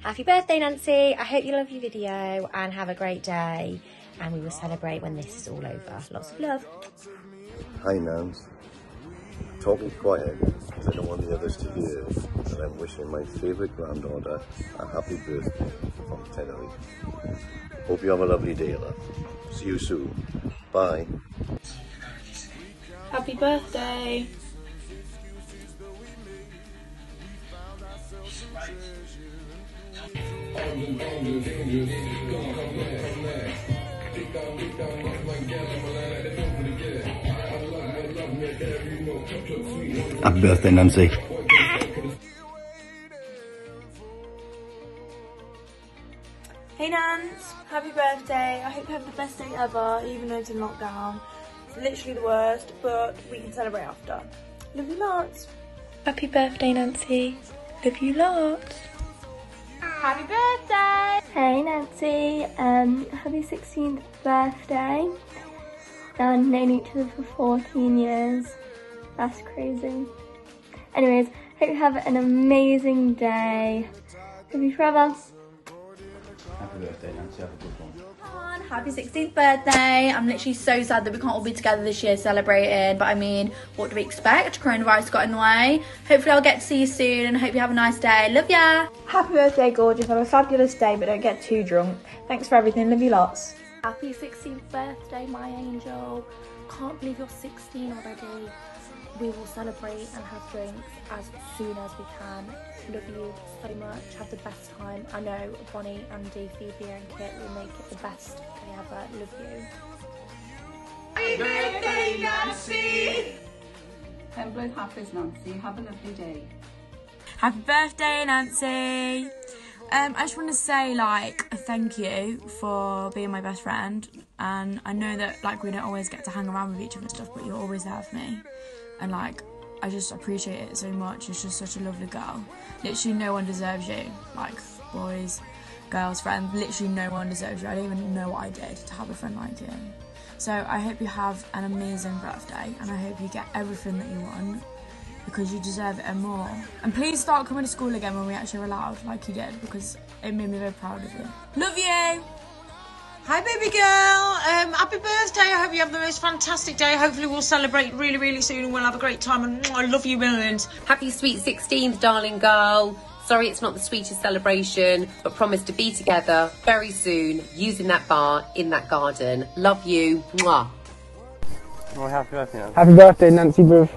Happy birthday, Nancy. I hope you love your video and have a great day. And we will celebrate when this is all over. Lots of love. Hi, Nans. Talking quiet because I don't want the others to hear that I'm wishing my favourite granddaughter a happy birthday from Tenerife. Hope you have a lovely day, love. See you soon. Bye. Happy birthday. Happy birthday, Nancy. Hey Nance, happy birthday. I hope you have the best day ever, even though it's in lockdown. It's literally the worst, but we can celebrate after. Love you lots. Happy birthday, Nancy. Love you lots. Happy birthday! Hey Nancy, um, happy 16th birthday. And known each other for 14 years. That's crazy. Anyways, hope you have an amazing day. You forever. Happy birthday, Nancy. Have a good one. on, happy 16th birthday. I'm literally so sad that we can't all be together this year celebrating, but I mean, what do we expect? Coronavirus got in the way. Hopefully, I'll get to see you soon and I hope you have a nice day. Love ya. Happy birthday, gorgeous. Have a fabulous day, but don't get too drunk. Thanks for everything. Love you lots. Happy 16th birthday, my angel. Can't believe you're 16 already. We will celebrate and have drinks as soon as we can. Love you so much. Have the best time. I know Bonnie, Andy, Phoebe, and Kit will make it the best day ever. Love you. Happy birthday, Nancy! Pembroke Happers, Nancy. Have a lovely day. Happy birthday, Nancy. Um, I just want to say, like, a thank you for being my best friend. And I know that, like, we don't always get to hang around with each other and stuff, but you're always there for me. And, like, I just appreciate it so much. You're just such a lovely girl. Literally, no one deserves you. Like, boys, girls, friends, literally, no one deserves you. I don't even know what I did to have a friend like you. So, I hope you have an amazing birthday, and I hope you get everything that you want because you deserve it and more. And please start coming to school again when we actually are allowed, like you did, because it made me very proud of you. Love you! Hi, baby girl. Um, happy birthday. I hope you have the most fantastic day. Hopefully, we'll celebrate really, really soon and we'll have a great time. And I love you millions. Happy sweet 16th, darling girl. Sorry it's not the sweetest celebration, but promise to be together very soon using that bar in that garden. Love you. Mwah. happy birthday, Nancy. Happy birthday, Nancy Bruv.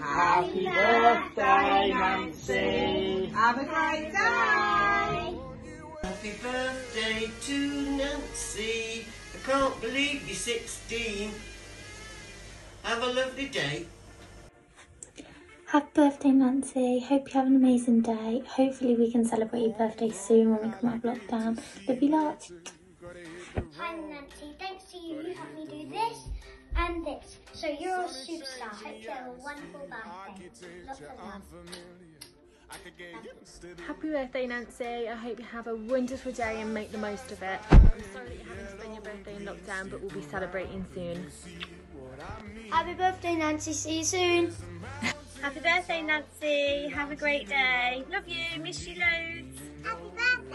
Happy birthday, Nancy. Birthday to Nancy. I can't believe you're 16. Have a lovely day. Happy birthday, Nancy. Hope you have an amazing day. Hopefully, we can celebrate your birthday soon when we come out of lockdown. Love you lots. Hi Nancy, thanks to you, you helped me do this and this. So you're a superstar. Hope you have a wonderful birthday. Lots of love. Happy birthday, Nancy. I hope you have a wonderful day and make the most of it. I'm sorry that you're having to spend your birthday in lockdown, but we'll be celebrating soon. Happy birthday Nancy, see you soon. Happy birthday, Nancy. Have a great day. Love you. Miss you loads. Happy birthday.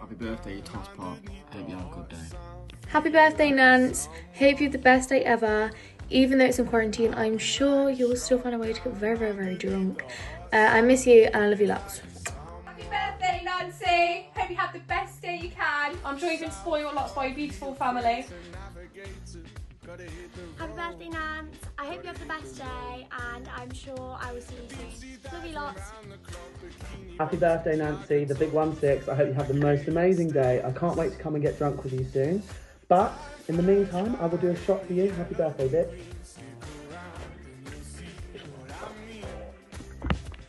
Happy birthday, Toss Pop. Hope you have a good day. Happy birthday, Nance. Hope you have the best day ever. Even though it's in quarantine, I'm sure you'll still find a way to get very, very, very drunk. Uh, I miss you and I love you lots. Happy birthday, Nancy. Hope you have the best day you can. I'm sure you've been spoiled lots by your beautiful family. Happy birthday Nance. I hope you have the best day and I'm sure I will see you soon. Love you lots. Happy birthday, Nancy, the big one six. I hope you have the most amazing day. I can't wait to come and get drunk with you soon. But in the meantime, I will do a shot for you. Happy birthday, bitch.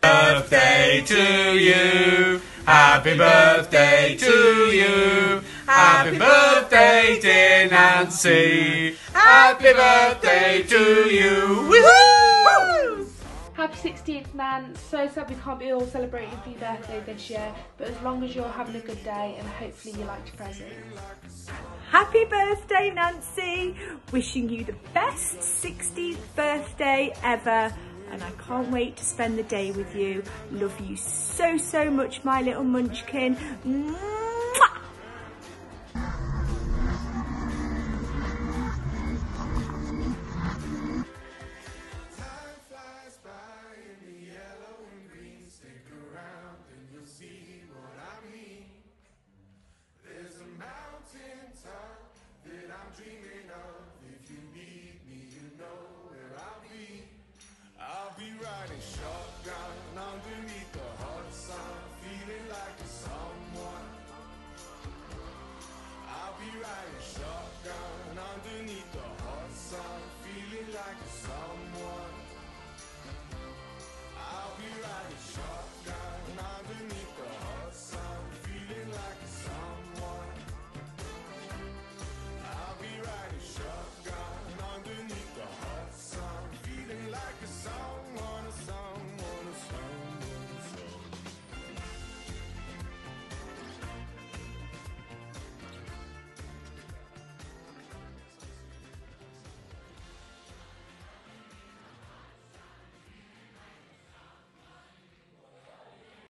Birthday to you. Happy birthday to you. Happy birthday, dear Nancy. Happy birthday to you. Woohoo! Happy 16th, man. So sad we can't be all celebrating for your birthday this year, but as long as you're having a good day and hopefully you liked your present. Happy birthday, Nancy. Wishing you the best 16th birthday ever. and I can't wait to spend the day with you. Love you so, so much, my little munchkin. Mwah!